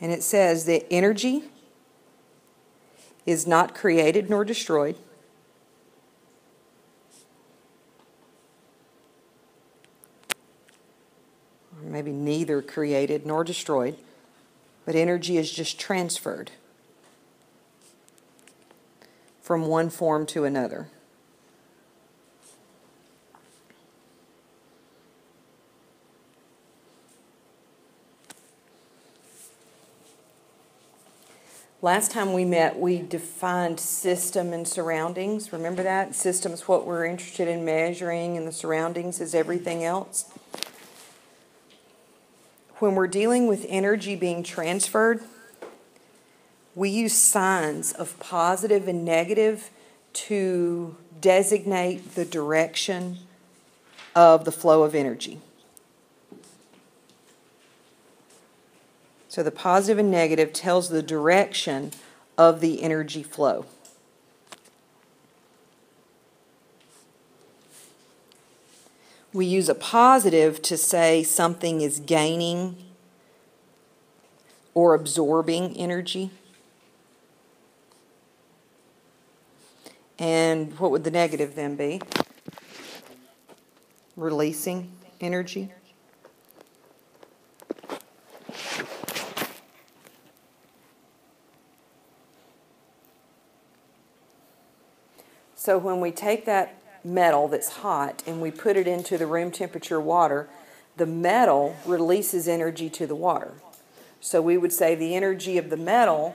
And it says that energy is not created nor destroyed. Or maybe neither created nor destroyed, but energy is just transferred from one form to another. Last time we met, we defined system and surroundings. Remember that? System is what we're interested in measuring, and the surroundings is everything else. When we're dealing with energy being transferred, we use signs of positive and negative to designate the direction of the flow of energy. So the positive and negative tells the direction of the energy flow. We use a positive to say something is gaining or absorbing energy. And what would the negative then be? Releasing energy. So when we take that metal that's hot and we put it into the room temperature water, the metal releases energy to the water. So we would say the energy of the metal,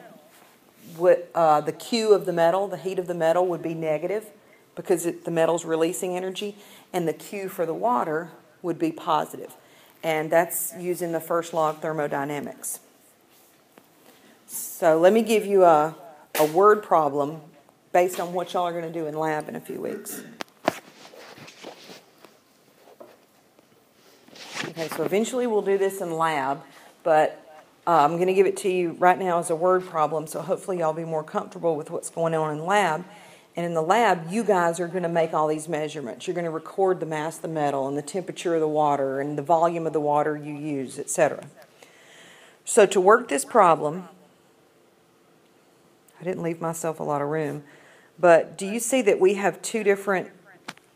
uh, the Q of the metal, the heat of the metal would be negative because it, the metal's releasing energy, and the Q for the water would be positive. And that's using the first law of thermodynamics. So let me give you a, a word problem based on what y'all are going to do in lab in a few weeks. Okay, so eventually we'll do this in lab, but uh, I'm going to give it to you right now as a word problem, so hopefully y'all be more comfortable with what's going on in lab. And in the lab, you guys are going to make all these measurements. You're going to record the mass of the metal and the temperature of the water and the volume of the water you use, etc. So to work this problem, I didn't leave myself a lot of room. But do you see that we have two different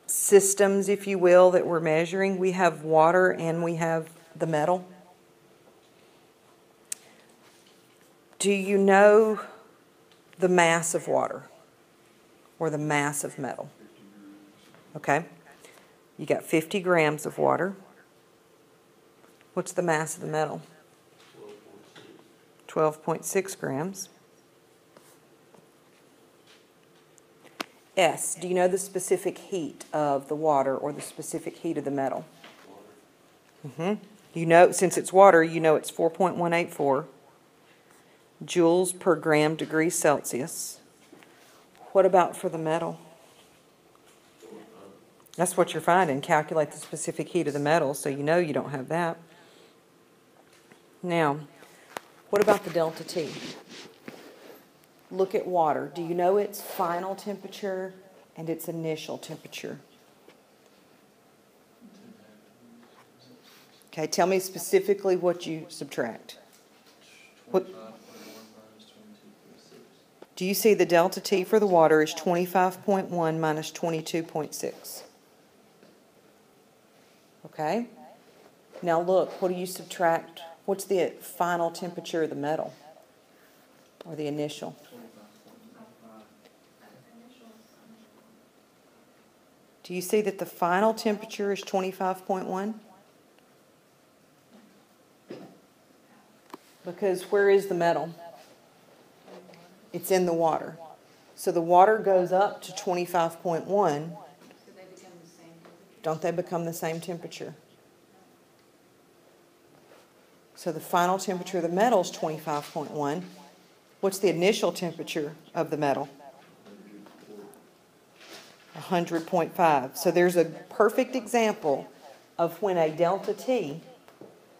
systems, if you will, that we're measuring? We have water and we have the metal. Do you know the mass of water or the mass of metal? Okay. You got 50 grams of water. What's the mass of the metal? 12.6 grams. S, do you know the specific heat of the water or the specific heat of the metal? Mm-hmm. You know, since it's water, you know it's 4.184 joules per gram degree Celsius. What about for the metal? That's what you're finding. Calculate the specific heat of the metal so you know you don't have that. Now, what about the delta T? Look at water. Do you know its final temperature and its initial temperature? Okay, tell me specifically what you subtract. What? Do you see the delta T for the water is 25.1 minus 22.6? Okay? Now look, what do you subtract? What's the final temperature of the metal? Or the initial? Do you see that the final temperature is 25.1? Because where is the metal? It's in the water. So the water goes up to 25.1. Don't they become the same temperature? So the final temperature of the metal is 25.1. What's the initial temperature of the metal? 100.5. So there's a perfect example of when a delta T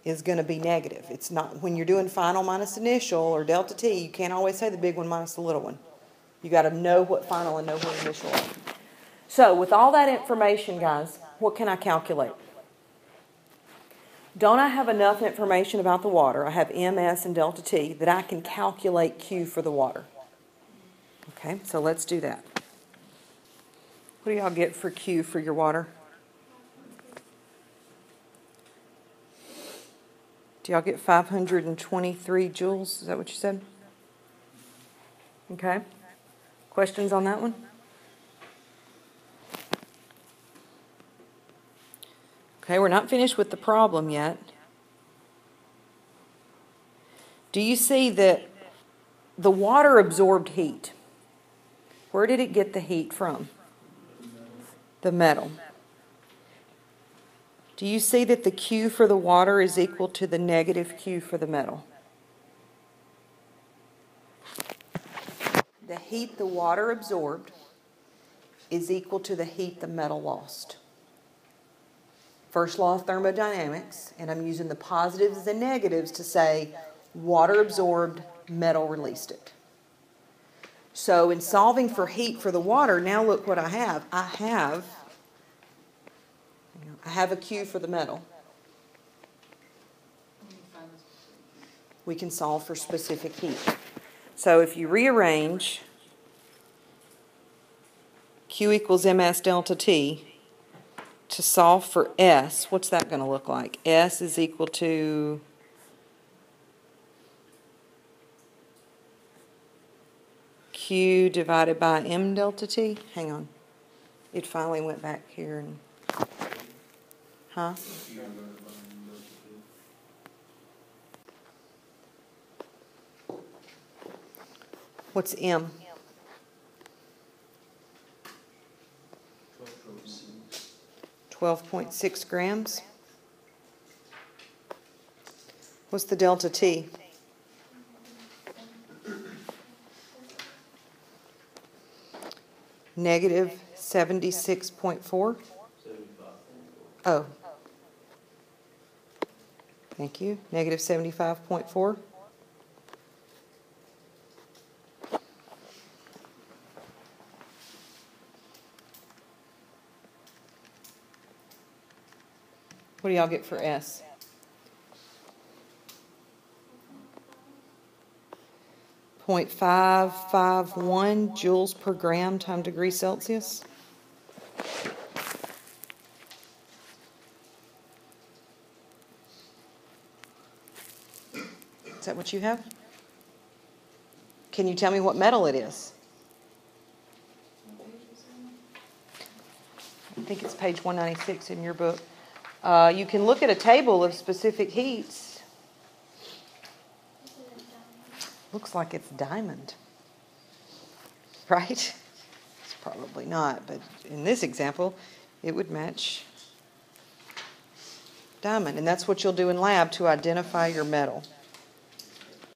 is going to be negative. It's not when you're doing final minus initial or delta T, you can't always say the big one minus the little one. You got to know what final and know what initial are. So with all that information, guys, what can I calculate? Don't I have enough information about the water? I have MS and delta T that I can calculate Q for the water. Okay, so let's do that. What do y'all get for Q for your water? Do y'all get 523 joules? Is that what you said? Okay. Questions on that one? Okay, we're not finished with the problem yet. Do you see that the water absorbed heat? Where did it get the heat from? The metal. Do you see that the Q for the water is equal to the negative Q for the metal? The heat the water absorbed is equal to the heat the metal lost. First law of thermodynamics, and I'm using the positives and negatives to say water absorbed, metal released it. So, in solving for heat for the water, now look what I have. I have I have a Q for the metal. We can solve for specific heat. So if you rearrange Q equals ms delta T to solve for S, what's that going to look like? S is equal to Q divided by M delta T. Hang on. It finally went back here and Huh? What's M? Twelve point six grams. What's the delta T? Negative seventy-six point four? Oh. Thank you. Negative seventy-five point four. What do y'all get for S? Point five five one joules per gram time degree Celsius. Is that what you have? Can you tell me what metal it is? I think it's page 196 in your book. Uh, you can look at a table of specific heats. Looks like it's diamond. Right? It's probably not, but in this example, it would match diamond. And that's what you'll do in lab to identify your metal.